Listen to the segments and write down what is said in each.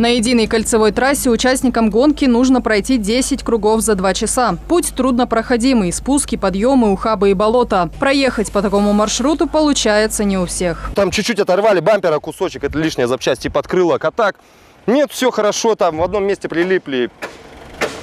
На единой кольцевой трассе участникам гонки нужно пройти 10 кругов за 2 часа. Путь труднопроходимый, спуски, подъемы, ухабы и болота. Проехать по такому маршруту получается не у всех. Там чуть-чуть оторвали бампера кусочек, это лишняя запчасть, типа открылок. А так, нет, все хорошо, там в одном месте прилипли.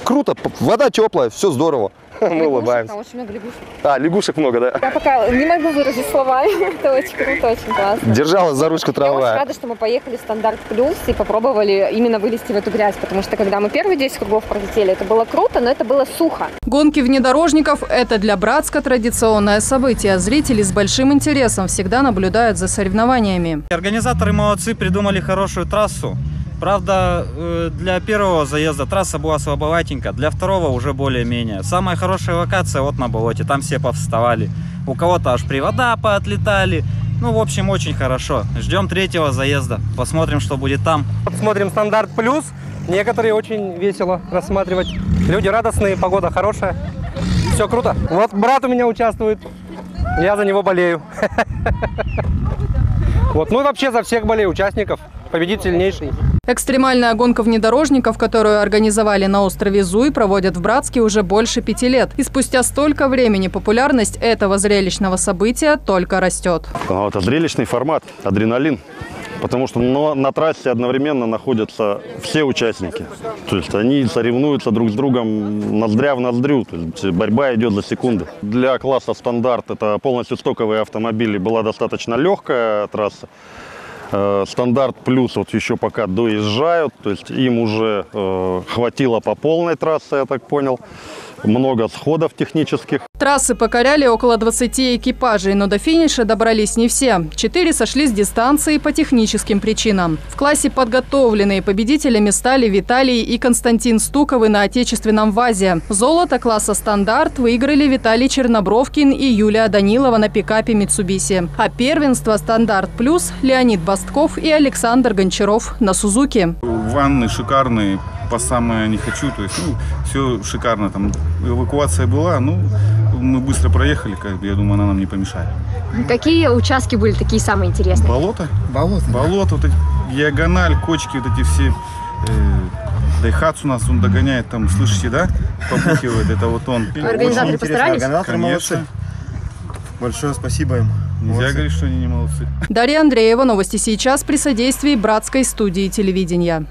Круто, вода теплая, все здорово. Мы улыбаемся. Там очень много лягушек. А, лягушек много, да. Я пока не могу выразить словами. Это очень круто, очень классно. Держалась за ручку Я очень трамвая. рада, что мы поехали в стандарт плюс и попробовали именно вылезти в эту грязь, потому что когда мы первые 10 кругов пролетели, это было круто, но это было сухо. Гонки внедорожников – это для Братска традиционное событие. Зрители с большим интересом всегда наблюдают за соревнованиями. Организаторы молодцы, придумали хорошую трассу. Правда, э, для первого заезда трасса была слабоватенька, для второго уже более-менее. Самая хорошая локация вот на болоте, там все повставали. У кого-то аж привода поотлетали. Ну, в общем, очень хорошо. Ждем третьего заезда, посмотрим, что будет там. Смотрим стандарт плюс. Некоторые очень весело рассматривать. Люди радостные, погода хорошая. Все круто. Вот брат у меня участвует. Я за него болею. Вот, ну и вообще за всех болею участников. Победит сильнейший. Экстремальная гонка внедорожников, которую организовали на острове Зуй, проводят в Братске уже больше пяти лет. И спустя столько времени популярность этого зрелищного события только растет. Это зрелищный формат, адреналин. Потому что но на трассе одновременно находятся все участники. То есть они соревнуются друг с другом ноздря в ноздрю. То есть борьба идет за секунды. Для класса стандарт, это полностью стоковые автомобили, была достаточно легкая трасса. Э, Стандарт плюс вот еще пока доезжают, то есть им уже э, хватило по полной трассе, я так понял. Много сходов технических. Трассы покоряли около 20 экипажей, но до финиша добрались не все. Четыре сошли с дистанции по техническим причинам. В классе подготовленные победителями стали Виталий и Константин Стуковы на отечественном ВАЗе. Золото класса «Стандарт» выиграли Виталий Чернобровкин и Юлия Данилова на пикапе «Митсубиси». А первенство «Стандарт Плюс» Леонид Бастков и Александр Гончаров на «Сузуки». Ванны шикарные, по самое не хочу, то есть, ну, все шикарно, там, эвакуация была, ну, мы быстро проехали, как бы, я думаю, она нам не помешает. Какие участки были такие самые интересные? Болото? Болото. Болото, вот эти, диагональ, кочки, вот эти все, э, Daihatsu у нас, он догоняет, там, слышите, да, попукивает, это вот он. Организаторы постарались? Конечно. Большое спасибо им. Нельзя говорить, что они не молодцы. Дарья Андреева. Новости сейчас при содействии братской студии телевидения.